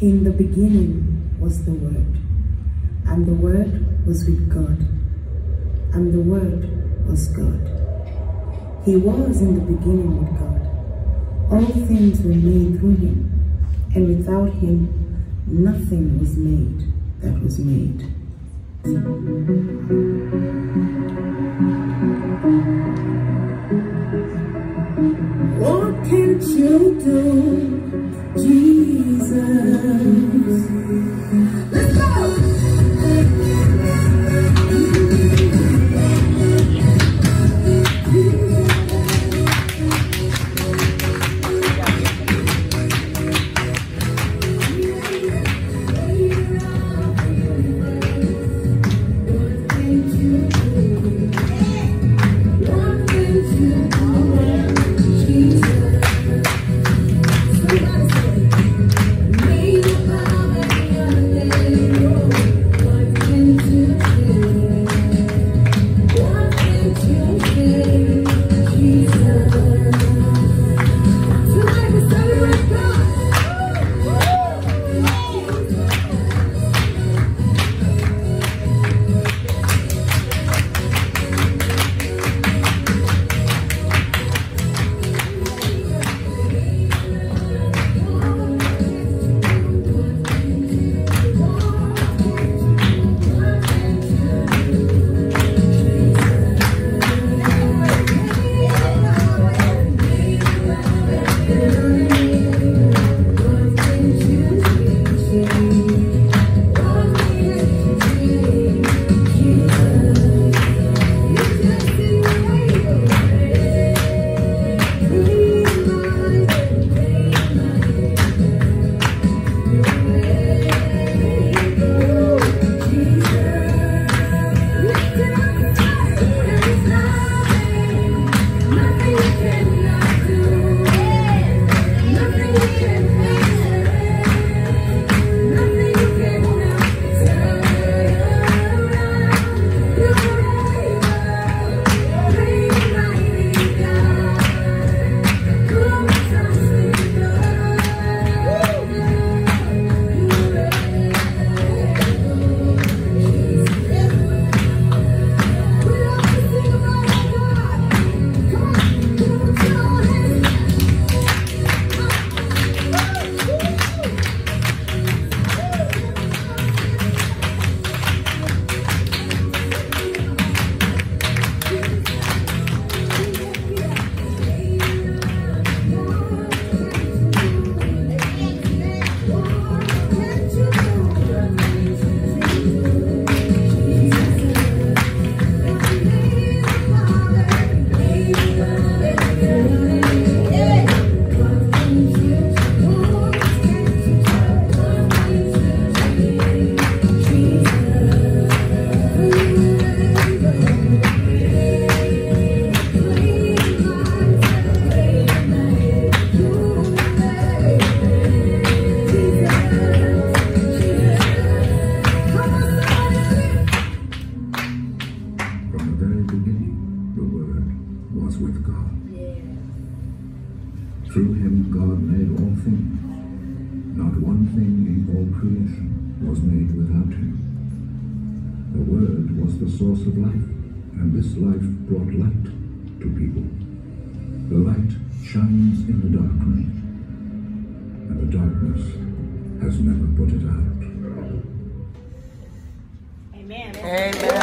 In the beginning was the Word, and the Word was with God, and the Word was God. He was in the beginning with God. All things were made through him, and without him nothing was made that was made. Through him God made all things. Not one thing in all creation was made without him. The Word was the source of life, and this life brought light to people. The light shines in the darkness, and the darkness has never put it out. Amen. Amen.